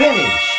Finish.